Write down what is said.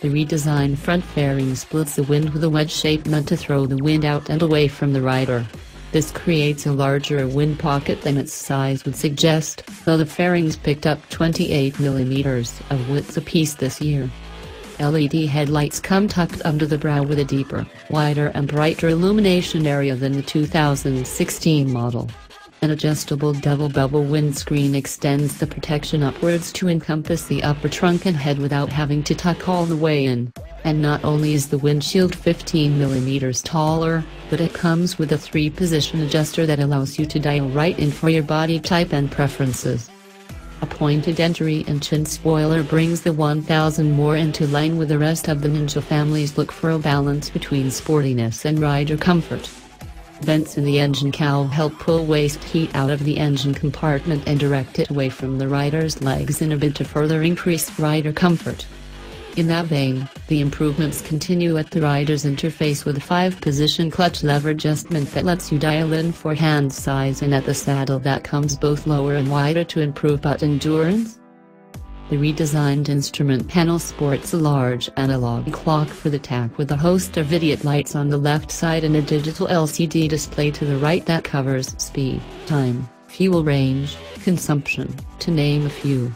The redesigned front fairing splits the wind with a wedge-shaped nut to throw the wind out and away from the rider. This creates a larger wind pocket than its size would suggest, though the fairings picked up 28mm of width apiece this year. LED headlights come tucked under the brow with a deeper, wider and brighter illumination area than the 2016 model. An adjustable double bubble windscreen extends the protection upwards to encompass the upper trunk and head without having to tuck all the way in. And not only is the windshield 15mm taller, but it comes with a 3-position adjuster that allows you to dial right in for your body type and preferences. A pointed entry and chin spoiler brings the 1000 more into line with the rest of the Ninja family's look for a balance between sportiness and rider comfort. Vents in the engine cowl help pull waste heat out of the engine compartment and direct it away from the rider's legs in a bid to further increase rider comfort. In that vein, the improvements continue at the rider's interface with a 5-position clutch lever adjustment that lets you dial in for hand size and at the saddle that comes both lower and wider to improve butt endurance. The redesigned instrument panel sports a large analog clock for the tach with a host of idiot lights on the left side and a digital LCD display to the right that covers speed, time, fuel range, consumption, to name a few.